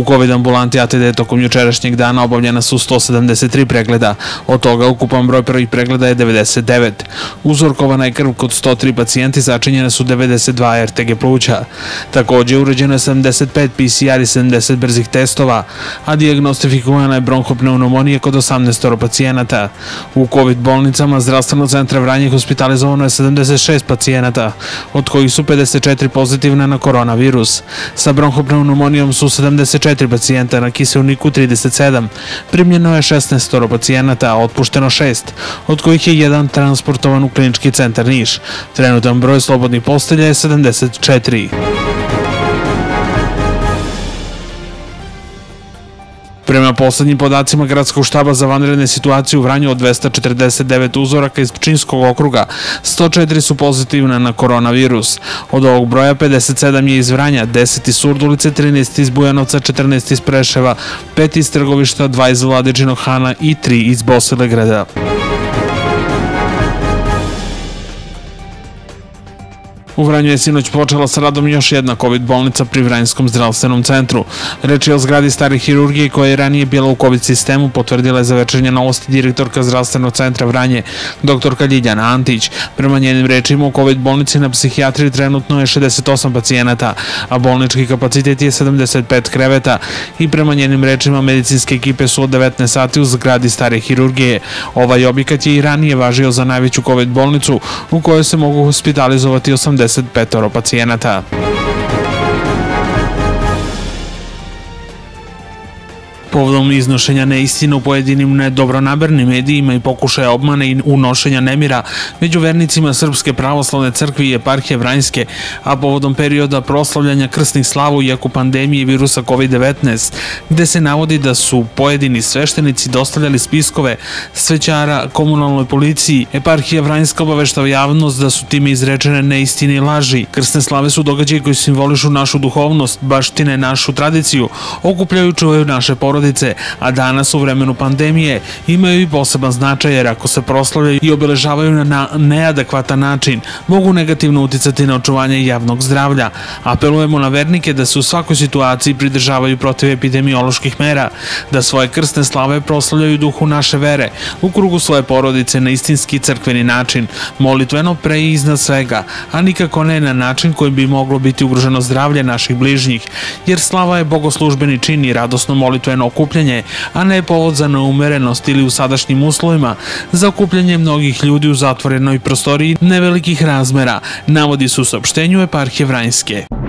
U COVID ambulanti ATD tokom jučerašnjeg dana obavljena su 173 pregleda, od toga ukupan broj prvih pregleda je 99. Uzorkovana je krv kod 103 pacijenti, začinjene su 92 RTG pluća. Takođe, urađeno je 75 PCR i 70 brzih testova, a diagnostifikovana je bronhopneumonija kod 18 pacijenata. U COVID bolnicama zdravstveno centra Vranje hospitalizovano je 76 pacijenata, od kojih su 54 pozitivne na koronavirus. Sa bronhopneumonijom su 74 pacijenta na kiselniku 37, primljeno je 16 pacijenata, a otpušteno 6, od kojih je jedan transportovan u klinički centar Niš. Trenutan broj slobodnih postelja je 74. Prema poslednjim podacima Gradskog štaba za vanredne situacije u Vranju od 249 uzoraka iz Pčinskog okruga, 104 su pozitivna na koronavirus. Od ovog broja 57 je iz Vranja, 10 iz Surdulice, 13 iz Bujanovca, 14 iz Preševa, 5 iz Trgovišta, 2 iz Vladičinog Hana i 3 iz Bosilegrada. U Vranju je sinoć počela sa radom još jedna COVID bolnica pri Vranjskom zdravstvenom centru. Reč je o zgradi stare hirurgije koja je ranije bila u COVID sistemu, potvrdila je za večernje novosti direktorka zdravstvenog centra Vranje, doktorka Ljiljana Antić. Prema njenim rečima u COVID bolnici na psihijatriji trenutno je 68 pacijenata, a bolnički kapacitet je 75 kreveta i prema njenim rečima medicinske ekipe su od 19 sati u zgradi stare hirurgije. Ovaj objekat je i ranije važio za najveću COVID bolnicu u kojoj se mogu hospitalizovati 80 25 pacijenata. Povodom iznošenja neistina u pojedinim nedobronabernim medijima i pokušaja obmane i unošenja nemira među vernicima Srpske pravoslavne crkve i eparhije Vranjske, a povodom perioda proslavljanja krsnih slavu i ako pandemije virusa COVID-19, gde se navodi da su pojedini sveštenici dostavljali spiskove svećara komunalnoj policiji, eparhija Vranjska obaveštava javnost da su time izrečene neistine i laži. Krsne slave su događaje koji simbolišu našu duhovnost, baštine našu tradiciju, okupljaju čuvaju naše porodice porodice, a danas u vremenu pandemije imaju i poseban značaj jer ako se proslavljaju i obeležavaju na neadekvatan način, mogu negativno uticati na očuvanje javnog zdravlja. Apelujemo na vernike da se u svakoj situaciji pridržavaju protiv epidemioloških mera, da svoje krstne slave proslavljaju duhu naše vere, u krugu svoje porodice na istinski crkveni način, molitveno pre i iznad svega, a nikako ne na način kojim bi moglo biti ugroženo zdravlje naših bližnjih, jer slava je bogoslužbeni čin i radosno molitveno okupljanje, a ne povod za neumerenost ili u sadašnjim uslovima za okupljanje mnogih ljudi u zatvorenoj prostoriji nevelikih razmera, navodi su u saopštenju eparhije Vranjske.